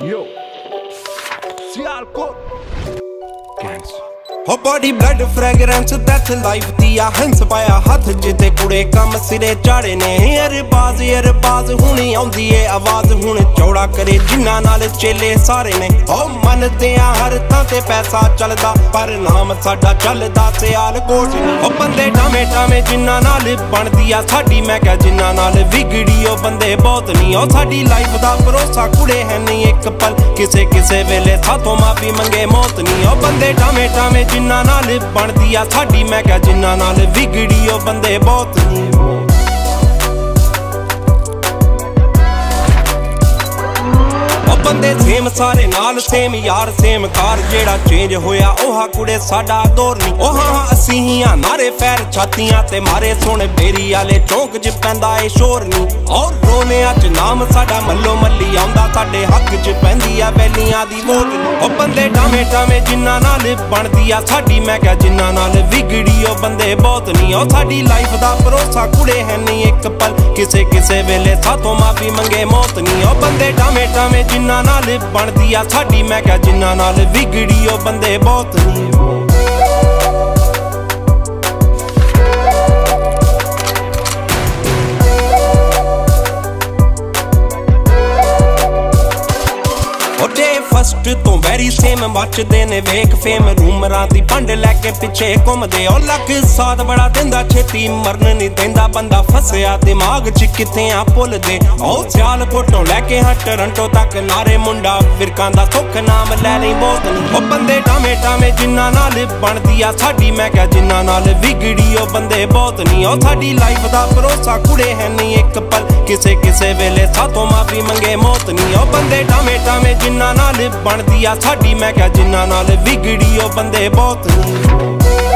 Yo, Sialkot. Gangs. ਹੋ body blood fragrance death life ਦੀ ਆ ਹੰਸ ਪਾਇਆ ਹੱਥ ਜਿੱਤੇ ਕੁੜੇ ਕੰਮ ਸਿਰੇ ਚਾੜੇ ਨੇ ਅਰਬਾਜ਼ ਅਰਬਾਜ਼ ਹੁਣੀ ਆਉਂਦੀ ਏ ਆਵਾਜ਼ ਹੁਣ ਚੌੜਾ ਕਰੇ ਜਿਨ੍ਹਾਂ ਨਾਲ ਚੇਲੇ ਸਾਰੇ ਨੇ ਹੋ ਮੰਨਦੇ ਆ ਹਰ ਥਾਂ ਤੇ ਪੈਸਾ ਚੱਲਦਾ ਪਰ ਨਾਮ ਸਾਡਾ ਚੱਲਦਾ ਸਿਆਲ ਕੋਟ ਉਹ ਬੰਦੇ ਟਾਵੇਂ ਟਾਵੇਂ ਜਿਨ੍ਹਾਂ ਨਾਲ ਬਣਦੀ ਆ ਸਾਡੀ ਮੈਂ ਕਿਹਾ ਜਿਨ੍ਹਾਂ ਨਾਲ ਵਿਗੜੀ ਉਹ ਬੰਦੇ ਬਹੁਤ ਨਹੀਂ ਉਹ ਸਾਡੀ ਲਾਈਫ ਦਾ ਭਰੋਸਾ ਕੁੜੇ ਹੈ ਨਹੀਂ ਇੱਕ ਪਲ ਕਿਸੇ ਕਿਸੇ ਵੇਲੇ ਸਾਥੋਂ ਮਾਫੀ ਮੰਗੇ, ਮੌਤ ਨਹੀਂ ਉਹ ਬੰਦੇ ਟਾਵੇਂ ਟਾਵੇਂ ਜਿਨ੍ਹਾਂ ਨਾਲ ਬਣਦੀ ਆ ਸਾਡੀ, ਮੈਂ ਕਿਹਾ ਜਿੰਨਾ ਨਾਲ ਵਿਗੜੀ ਉਹ ਬੰਦੇ ਬਹੁਤ ਨਹੀਂ ਬੰਦੇ ਸੇਮ ਸਾਰੇ ਨਾਲ ਸੇਮ ਯਾਰ ਸੇਮ ਕਾਰ ਜਿਹੜਾ ਚੇਂਜ ਹੋਇਆ ਉਹ ਕੁੜੇ ਸਾਡਾ ਦੌਰ ਨਹੀਂ ਉਹ ਹਾਂ, ਅਸੀਂ ਹੀ ਆ ਨਾਰੇ ਪੈਰ ਛਾਤੀਆਂ ਤੇ ਮਾਰੇ ਸੁਣ ਬੇਰੀ ਵਾਲੇ, ਚੌਂਕ 'ਚ ਪੈਂਦਾ ਏ ਸ਼ੋਰ ਨਹੀਂ ਔਰ ਰੋਨਿਆਂ 'ਚ ਨਾਮ ਸਾਡਾ ਮੱਲੋ ਮੱਲੀ ਆਉਂਦਾ, ਸਾਡੇ ਹੱਕ 'ਚ ਪੈਂਦੀ ਆ ਬੈਲੀਆਂ ਦੀ ਵੋਟ ਉਹ ਬੰਦੇ ਟਾਵੇਂ ਟਾਵੇਂ ਜਿਨ੍ਹਾਂ ਨਾਲ ਬਣਦੀ ਆ ਸਾਡੀ, ਮੈਂ ਕਿਹਾ ਜਿਨ੍ਹਾਂ ਨਾਲ ਵਿਗੜੀ ਉਹ ਬੰਦੇ ਬਹੁਤ ਨਹੀਂ ਉਹ ਸਾਡੀ ਲਾਈਫ ਦਾ ਭਰੋਸਾ ਕੁੜੇ ਹੈ ਨਹੀਂ ਇੱਕ ਪਲ। ਕਿਸੇ ਕਿਸੇ ਵੇਲੇ ਸਾਥੋਂ ਮਾਫੀ ਮੰਗੇ ਮੌਤ ਨਹੀਂ ਉਹ ਬੰਦੇ ਟਾਵੇਂ ਟਾਵੇਂ ਜਿਨ੍ਹਾਂ ਨਾਲ ਬਣਦੀ ਆ ਸਾਡੀ। ਮੈਂ ਕਿਹਾ ਜਿਨ੍ਹਾਂ ਨਾਲ ਵਿਗੜੀ ਉਹ ਬੰਦੇ ਬਹੁਤ ਨਹੀਂ ਫਸਟ ਤੋਂ ਵੈਰੀ ਸੇਮ ਮੱਚਦੇ ਨੇ ਵੇਖ ਫੇਮ ਰੂਮਰਾਂ ਦੀ ਪੰਡ ਲੈ ਕੇ ਪਿੱਛੇ ਘੁੰਮਦੇ ਓ ਲੱਖ ਸਾਥ ਬੜਾ ਦਿੰਦਾ, ਛੇਤੀ ਮਰਨ ਨਹੀਂ ਦਿੰਦਾ। ਬੰਦਾ ਫਸਿਆ, ਦਿਮਾਗ 'ਚ ਕਿੱਥੇ ਆ ਭੁੱਲਦੇ ਓ ਸਿਆਲ ਕੋਟੋਂ ਲੈ ਕੇ ਹਾਂ ਟਰੰਟੋ ਤੱਕ ਨਾਰੇ ਮੁੰਡਾ। ਫਿਰਕਾਂ ਦਾ ਸੁੱਖ ਨਾਮ ਲੈ ਲਈ ਬਹੁਤ ਓ ਬੰਦੇ ਟਾਵੇਂ ਟਾਵੇਂ ਜਿਨ੍ਹਾਂ ਨਾਲ ਬਣਦੀ ਆ ਸਾਡੀ। ਮੈਂ ਕਿਹਾ ਜਿਨ੍ਹਾਂ ਨਾਲ ਵਿਗੜੀ ਓ ਬੰਦੇ ਬਹੁਤ ਨਹੀਂ ਓ ਸਾਡੀ ਲਾਈਫ ਦਾ ਭਰੋਸਾ ਕੁੜੇ ਹੈ ਨਹੀਂ ਇੱਕ ਪਲ। ਕਿਸੇ ਕਿਸੇ ਵੇਲੇ ਸਾਥੋਂ ਮਾਫੀ ਮੰਗੇ ਮੌਤ ਨਹੀਂ ਓ ਬੰਦੇ ਟਾਵੇਂ ਟਾਵੇਂ ਜਿਨ੍ਹਾਂ ਨਾਲ ਬਣਦੀ ਆ ਸਾਡੀ। ਮੈਂ ਕਿਹਾ ਜਿਨ੍ਹਾਂ ਨਾਲ ਵਿਗੜੀ ਉਹ ਬੰਦੇ ਬਹੁਤ ਨਹੀਂ